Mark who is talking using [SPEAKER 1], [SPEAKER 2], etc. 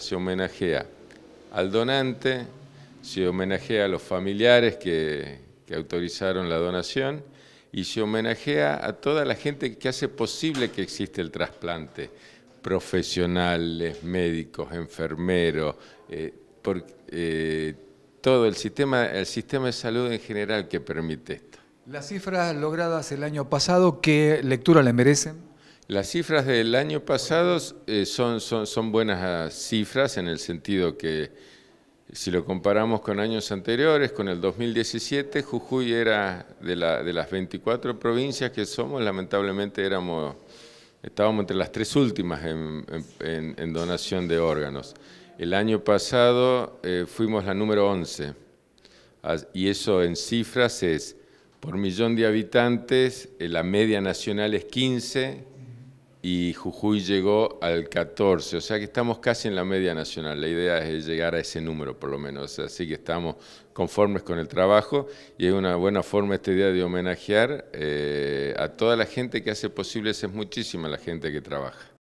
[SPEAKER 1] Se homenajea al donante, se homenajea a los familiares que, autorizaron la donación y se homenajea a toda la gente que hace posible que existe el trasplante, profesionales, médicos, enfermeros, eh, eh, todo el sistema, el sistema de salud en general que permite esto.
[SPEAKER 2] Las cifras logradas el año pasado, ¿qué lectura le merecen?
[SPEAKER 1] Las cifras del año pasado eh, son, buenas ah, cifras en el sentido que si lo comparamos con años anteriores, con el 2017, Jujuy era de, la, de las 24 provincias que somos, lamentablemente estábamos entre las tres últimas en, en, donación de órganos. El año pasado eh, fuimos la número 11, y eso en cifras es, por millón de habitantes, eh, la media nacional es 15, y Jujuy llegó al 14, o sea que estamos casi en la media nacional. La idea es llegar a ese número por lo menos, así que estamos conformes con el trabajo y es una buena forma este día de homenajear eh, a toda la gente que hace posible, es muchísima la gente que trabaja.